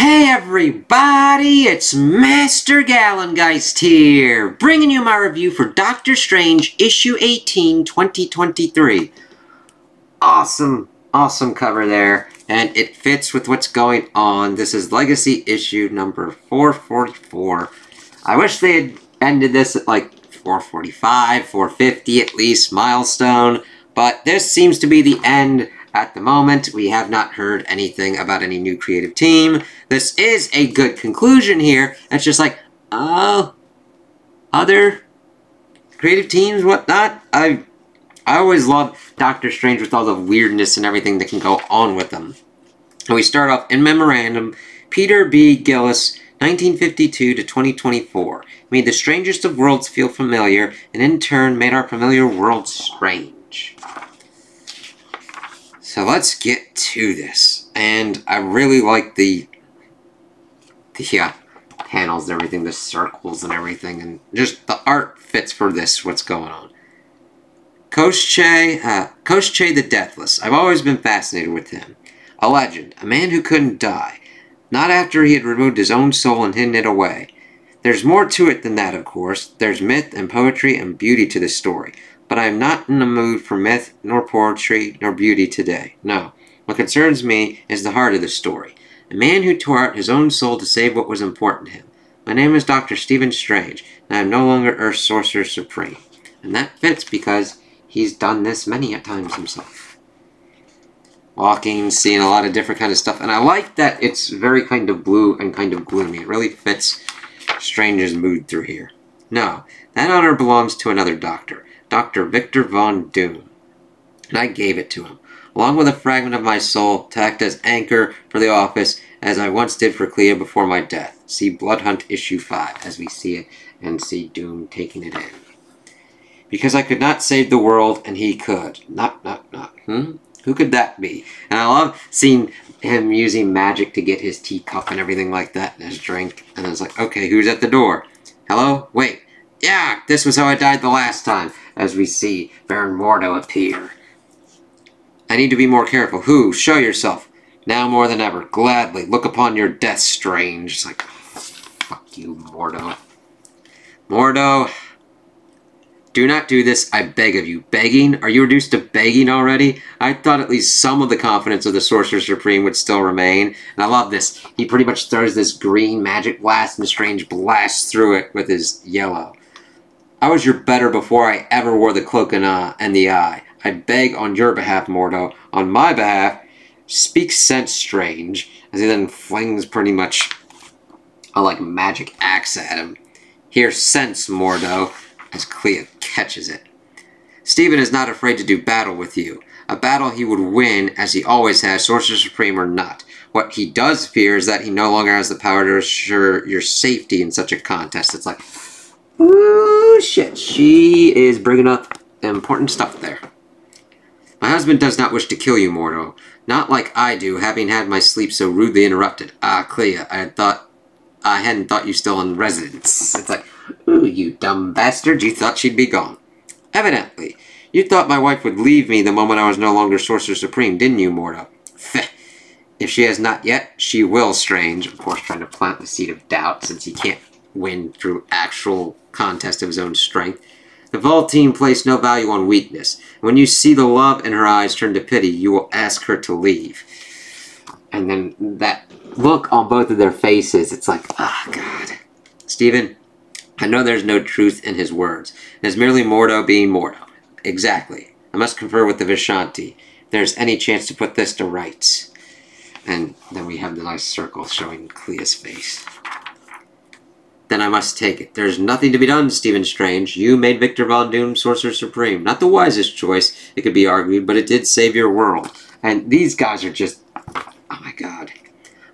Hey everybody, it's Master Galengeist here, bringing you my review for Doctor Strange issue 18, 2023. Awesome, awesome cover there, and it fits with what's going on. This is Legacy issue number 444. I wish they had ended this at like 445, 450 at least, milestone, but this seems to be the end at the moment, we have not heard anything about any new creative team. This is a good conclusion here. It's just like, oh, other creative teams, whatnot. I, I always love Doctor Strange with all the weirdness and everything that can go on with them. And we start off in memorandum. Peter B. Gillis, 1952 to 2024, made the strangest of worlds feel familiar, and in turn made our familiar world strange. So let's get to this. And I really like the the uh, panels and everything, the circles and everything, and just the art fits for this, what's going on. Koschei, uh, Koschei the Deathless. I've always been fascinated with him. A legend, a man who couldn't die. Not after he had removed his own soul and hidden it away. There's more to it than that, of course. There's myth and poetry and beauty to this story but I am not in the mood for myth, nor poetry, nor beauty today. No. What concerns me is the heart of the story. A man who tore out his own soul to save what was important to him. My name is Dr. Stephen Strange, and I am no longer Earth's Sorcerer Supreme. And that fits because he's done this many a times himself. Walking, seeing a lot of different kind of stuff, and I like that it's very kind of blue and kind of gloomy. It really fits Strange's mood through here. No, that honor belongs to another doctor. Dr. Victor Von Doom. And I gave it to him, along with a fragment of my soul to act as anchor for the office as I once did for Clea before my death. See Blood Hunt issue 5 as we see it and see Doom taking it in. Because I could not save the world and he could. Not, not, not. Hmm? Who could that be? And I love seeing him using magic to get his teacup and everything like that and his drink. And I was like, okay, who's at the door? Hello? Wait. Yeah, this was how I died the last time as we see Baron Mordo appear. I need to be more careful. Who? Show yourself. Now more than ever. Gladly. Look upon your death, strange. It's like, fuck you, Mordo. Mordo, do not do this, I beg of you. Begging? Are you reduced to begging already? I thought at least some of the confidence of the Sorcerer Supreme would still remain. And I love this. He pretty much throws this green magic blast and Strange blasts through it with his yellow. I was your better before I ever wore the cloak and, uh, and the eye. I beg on your behalf, Mordo. On my behalf, speak sense, strange. As he then flings pretty much a like magic axe at him. Here, sense, Mordo, as Clea catches it. Stephen is not afraid to do battle with you. A battle he would win, as he always has, Sorcerer Supreme or not. What he does fear is that he no longer has the power to assure your safety in such a contest. It's like, Ooh, shit. She is bringing up important stuff there. My husband does not wish to kill you, Mordo. Not like I do, having had my sleep so rudely interrupted. Ah, Clea, I had thought... I hadn't thought you still in residence. It's like, ooh, you dumb bastard, you thought she'd be gone. Evidently. You thought my wife would leave me the moment I was no longer Sorcerer Supreme, didn't you, Mordo? Feh. If she has not yet, she will, Strange. Of course, trying to plant the seed of doubt, since he can't win through actual contest of his own strength. The Vol team placed no value on weakness. When you see the love in her eyes turn to pity, you will ask her to leave. And then that look on both of their faces, it's like, ah, oh, God. Stephen, I know there's no truth in his words. It is merely Mordo being Mordo. Exactly. I must confer with the Vishanti. If there's any chance to put this to rights. And then we have the nice circle showing Clea's face then I must take it. There's nothing to be done, Stephen Strange. You made Victor Von Doom Sorcerer Supreme. Not the wisest choice, it could be argued, but it did save your world. And these guys are just... Oh my god.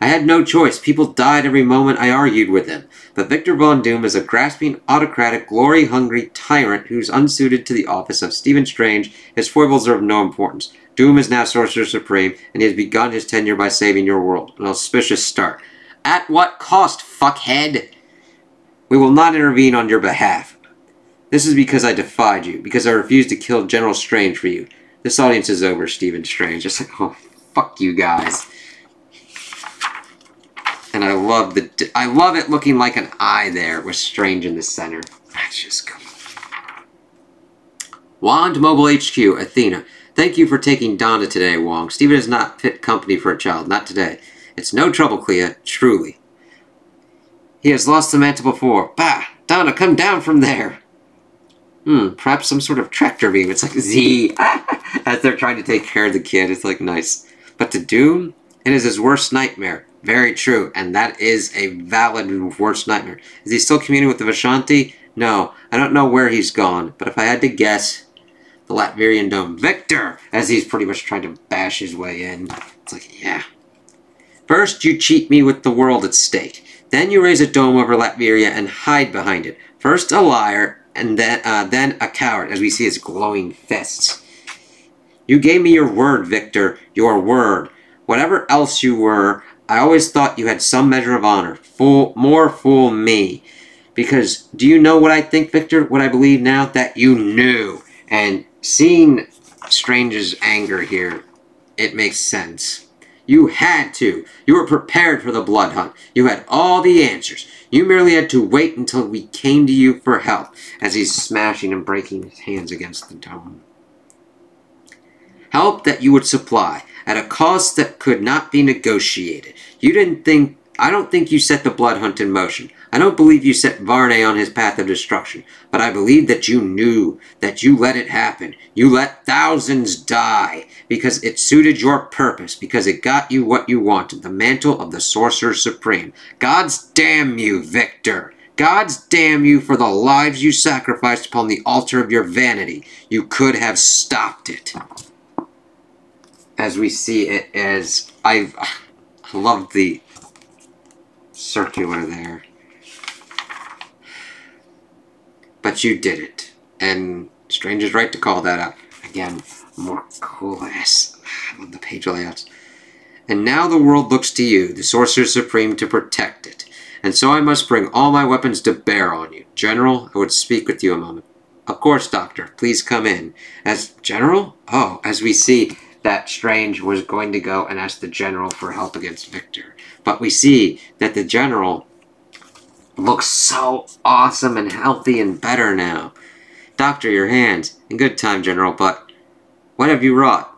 I had no choice. People died every moment I argued with them. But Victor Von Doom is a grasping, autocratic, glory-hungry tyrant who's unsuited to the office of Stephen Strange. His foibles are of no importance. Doom is now Sorcerer Supreme, and he has begun his tenure by saving your world. An auspicious start. At what cost, fuckhead? We will not intervene on your behalf. This is because I defied you, because I refused to kill General Strange for you. This audience is over, Stephen Strange. It's like, oh, fuck you guys. And I love the I love it looking like an eye there with Strange in the center. That's just cool. Wand Mobile HQ, Athena. Thank you for taking Donna today, Wong. Stephen is not fit company for a child, not today. It's no trouble, Clea, truly. He has lost the mantle before. Bah! Donna, come down from there! Hmm, perhaps some sort of tractor beam. It's like Z. As they're trying to take care of the kid. It's like nice. But to Doom, it is his worst nightmare. Very true, and that is a valid worst nightmare. Is he still communing with the Vishanti? No, I don't know where he's gone, but if I had to guess, the Latverian dome. Victor! As he's pretty much trying to bash his way in. It's like, yeah. First, you cheat me with the world at stake. Then you raise a dome over Latveria and hide behind it. First a liar, and then, uh, then a coward, as we see his glowing fists. You gave me your word, Victor, your word. Whatever else you were, I always thought you had some measure of honor. Fool, more fool me. Because do you know what I think, Victor? What I believe now? That you knew. And seeing Strange's anger here, it makes sense. You had to. You were prepared for the blood hunt. You had all the answers. You merely had to wait until we came to you for help, as he's smashing and breaking his hands against the dome. Help that you would supply, at a cost that could not be negotiated. You didn't think I don't think you set the blood hunt in motion. I don't believe you set Varnae on his path of destruction, but I believe that you knew, that you let it happen. You let thousands die, because it suited your purpose, because it got you what you wanted, the mantle of the Sorcerer Supreme. God's damn you, Victor! God's damn you for the lives you sacrificed upon the altar of your vanity. You could have stopped it. As we see it as... I've love the circular there. But you did it. And Strange is right to call that out. Again, more cool ass. Ah, I love the page layouts. And now the world looks to you, the Sorcerer Supreme, to protect it. And so I must bring all my weapons to bear on you. General, I would speak with you a moment. Of course, Doctor. Please come in. As General? Oh, as we see that Strange was going to go and ask the General for help against Victor. But we see that the General looks so awesome and healthy and better now. Doctor, your hands. In good time, General, but what have you wrought?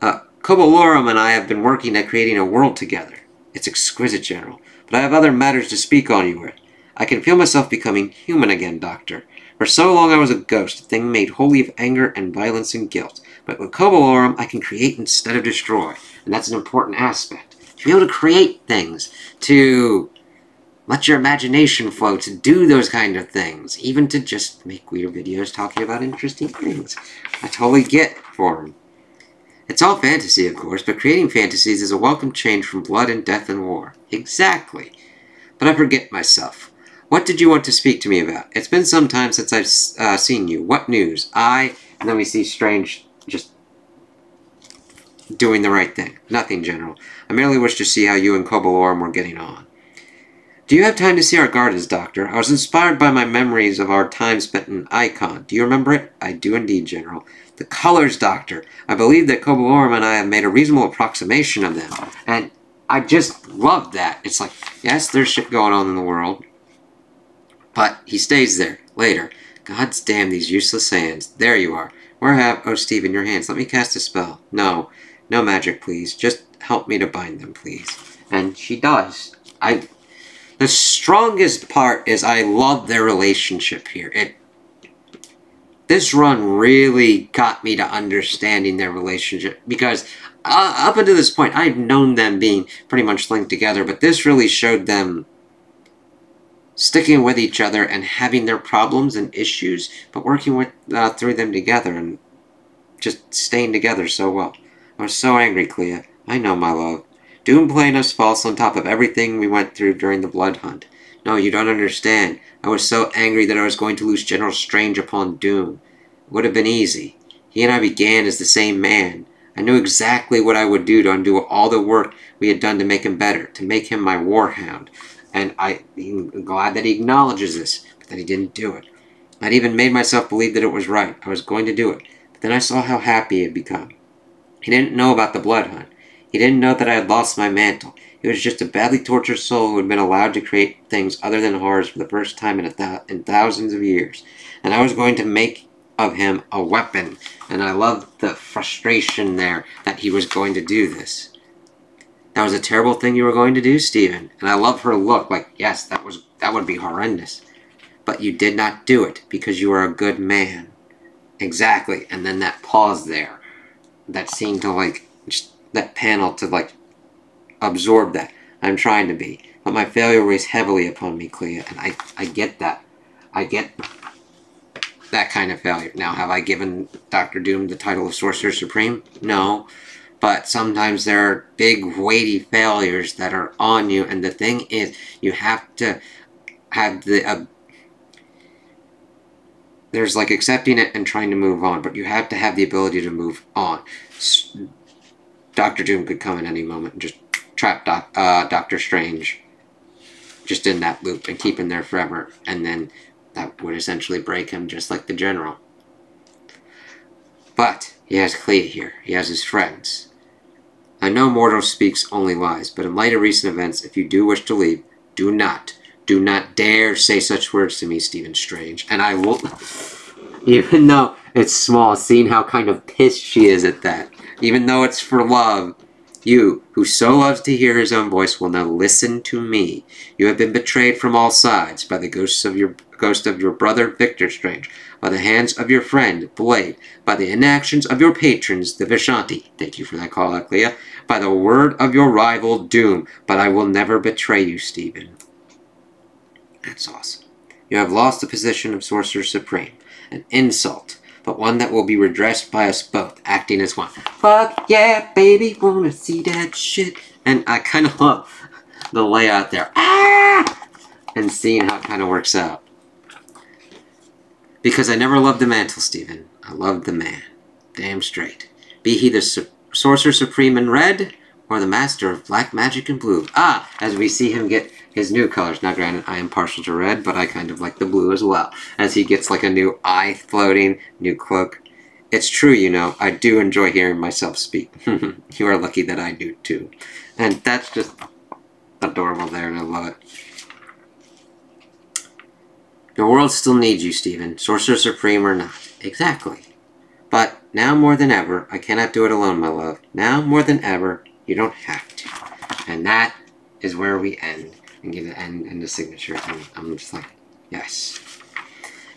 Uh, Kobalorum and I have been working at creating a world together. It's exquisite, General, but I have other matters to speak on you with. I can feel myself becoming human again, Doctor. For so long I was a ghost, a thing made wholly of anger and violence and guilt. But with Kobalorum, I can create instead of destroy, and that's an important aspect to be able to create things, to let your imagination flow, to do those kind of things, even to just make weird videos talking about interesting things. I totally get for them. It's all fantasy, of course, but creating fantasies is a welcome change from blood and death and war. Exactly. But I forget myself. What did you want to speak to me about? It's been some time since I've uh, seen you. What news? I... And then we see Strange just doing the right thing. Nothing, General. I merely wish to see how you and Kobalorum were getting on. Do you have time to see our gardens, Doctor? I was inspired by my memories of our time spent in Icon. Do you remember it? I do indeed, General. The colors, Doctor. I believe that Kobalorum and I have made a reasonable approximation of them. And I just love that. It's like, yes, there's shit going on in the world. But he stays there. Later. God's damn these useless hands. There you are. Where have... Oh, Stephen, your hands. Let me cast a spell. No. No magic, please. Just help me to bind them, please. And she does. I. The strongest part is I love their relationship here. It. This run really got me to understanding their relationship because uh, up until this point I've known them being pretty much linked together, but this really showed them sticking with each other and having their problems and issues, but working with uh, through them together and just staying together so well. I was so angry, Clea. I know, my love. Doom playing us false on top of everything we went through during the blood hunt. No, you don't understand. I was so angry that I was going to lose General Strange upon Doom. It would have been easy. He and I began as the same man. I knew exactly what I would do to undo all the work we had done to make him better, to make him my warhound. And I, am glad that he acknowledges this, but that he didn't do it. I'd even made myself believe that it was right. I was going to do it. But then I saw how happy he had become. He didn't know about the blood hunt. He didn't know that I had lost my mantle. He was just a badly tortured soul who had been allowed to create things other than horrors for the first time in, th- in thousands of years. And I was going to make of him a weapon. And I loved the frustration there that he was going to do this. That was a terrible thing you were going to do, Stephen. And I love her look like, yes, that was that would be horrendous. But you did not do it because you are a good man. Exactly. And then that pause there. That seemed to like just that panel to like absorb that. I'm trying to be. But my failure weighs heavily upon me, Clea, and I, I get that. I get that kind of failure. Now, have I given Doctor Doom the title of Sorcerer Supreme? No. But sometimes there are big, weighty failures that are on you, and the thing is, you have to have the. Uh, there's like accepting it and trying to move on, but you have to have the ability to move on. Doctor Doom could come in any moment and just trap doc, uh, Doctor Strange just in that loop and keep him there forever, and then that would essentially break him just like the General. But he has Clea here. He has his friends. I know Mordo speaks only lies, but in light of recent events, if you do wish to leave, do not, do not dare say such words to me, Stephen Strange. And I will, even though it's small, seeing how kind of pissed she is at that, even though it's for love, you, who so loves to hear his own voice, will now listen to me. You have been betrayed from all sides by the ghosts of your ghost of your brother Victor Strange, by the hands of your friend Blade, by the inactions of your patrons, the Vishanti. Thank you for that call out. By the word of your rival Doom, but I will never betray you, Stephen. That's awesome. You have lost the position of Sorcerer Supreme. An insult but one that will be redressed by us both, acting as one. Fuck yeah, baby, wanna see that shit? And I kind of love the layout there. Ah! And seeing how it kind of works out. Because I never loved the mantle, Stephen. I loved the man. Damn straight. Be he the su Sorcerer Supreme in red, or the Master of Black Magic in blue. Ah, as we see him get his new colors. Now, granted, I am partial to red, but I kind of like the blue as well. As he gets like a new eye floating, new cloak. It's true, you know, I do enjoy hearing myself speak. you are lucky that I do too. And that's just adorable there, and I love it. The world still needs you, Stephen, Sorcerer Supreme or not. Exactly. But now more than ever, I cannot do it alone, my love. Now more than ever, you don't have to. And that is where we end and give the end and the signature. And I'm just like, yes.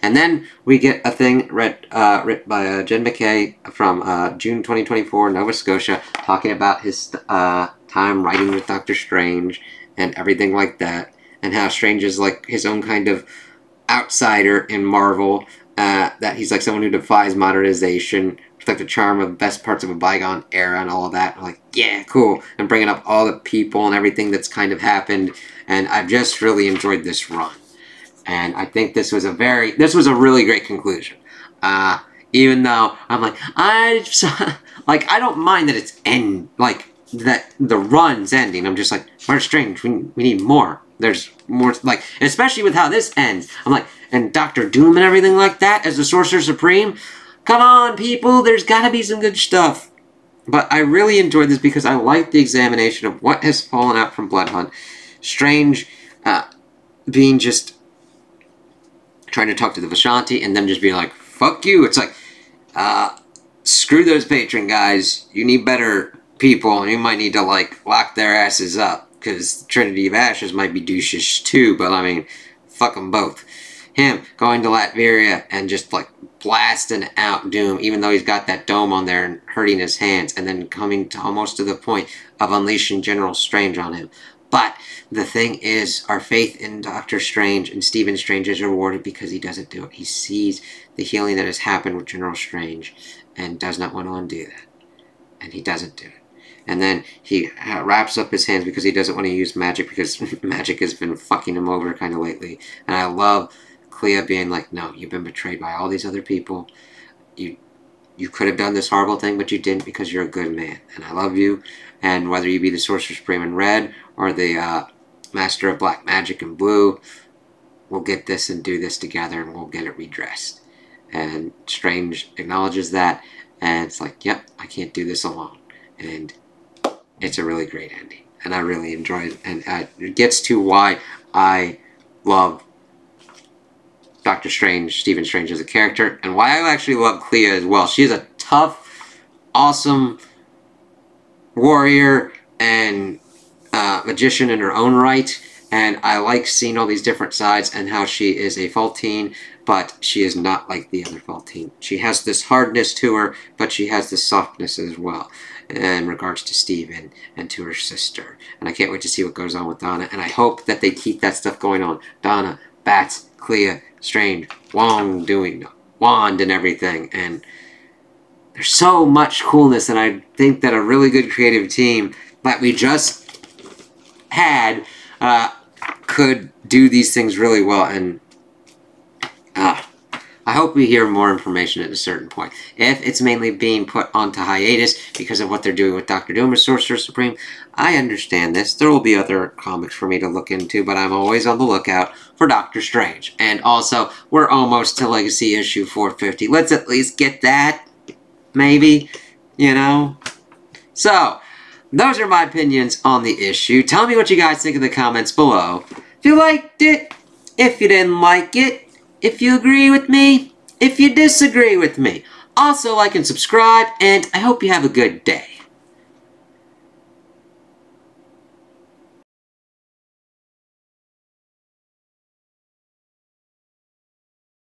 And then we get a thing read, uh, written by uh, Jed MacKay from uh, June 2024, Nova Scotia, talking about his uh, time writing with Doctor Strange and everything like that, and how Strange is like his own kind of outsider in Marvel. Uh, that he's like someone who defies modernization, like the charm of best parts of a bygone era and all of that. I'm like, yeah, cool. And bringing up all the people and everything that's kind of happened. And I've just really enjoyed this run. And I think this was a very, this was a really great conclusion. Uh, even though I'm like, I just, like, I don't mind that it's end, like, that the run's ending. I'm just like, March Strange, we, we need more. There's more, like, especially with how this ends. I'm like, and Doctor Doom and everything like that as the Sorcerer Supreme. Come on, people, there's gotta be some good stuff. But I really enjoyed this because I like the examination of what has fallen out from Blood Hunt. Strange uh, being just trying to talk to the Vishanti and them just being like, fuck you. It's like, uh, screw those patron guys. You need better people. And you might need to, like, lock their asses up. Because Trinity of Ashes might be douches too, but I mean, fuck them both. Him going to Latveria and just, like, blasting out Doom, even though he's got that dome on there and hurting his hands, and then coming to almost to the point of unleashing General Strange on him. But the thing is, our faith in Doctor Strange and Stephen Strange is rewarded because he doesn't do it. He sees the healing that has happened with General Strange and does not want to undo that. And he doesn't do it. And then he uh, wraps up his hands because he doesn't want to use magic because magic has been fucking him over kind of lately. And I love Clea being like, no, you've been betrayed by all these other people. You you could have done this horrible thing, but you didn't because you're a good man. And I love you. And whether you be the Sorcerer Supreme in red or the uh, Master of Black Magic in blue, we'll get this and do this together and we'll get it redressed. And Strange acknowledges that. And it's like, yep, I can't do this alone. And it's a really great ending, and I really enjoy it, and uh, it gets to why I love Doctor Strange, Stephen Strange as a character, and why I actually love Clea as well. She's a tough, awesome warrior and uh, magician in her own right, and I like seeing all these different sides and how she is a Faltine, but she is not like the other Faltine. She has this hardness to her, but she has this softness as well in regards to Stephen and to her sister. And I can't wait to see what goes on with Donna, and I hope that they keep that stuff going on. Donna, Bats, Clea, Strange, Wong doing Wand and everything, and there's so much coolness, and I think that a really good creative team that we just had uh, could do these things really well, and uh, I hope we hear more information at a certain point. If it's mainly being put onto hiatus because of what they're doing with Doctor Doom or Sorcerer Supreme, I understand this. There will be other comics for me to look into, but I'm always on the lookout for Doctor Strange. And also, we're almost to Legacy issue 450. Let's at least get that, maybe, you know? So, those are my opinions on the issue. Tell me what you guys think in the comments below. If you liked it, if you didn't like it, if you agree with me, if you disagree with me. Also, like and subscribe, and I hope you have a good day.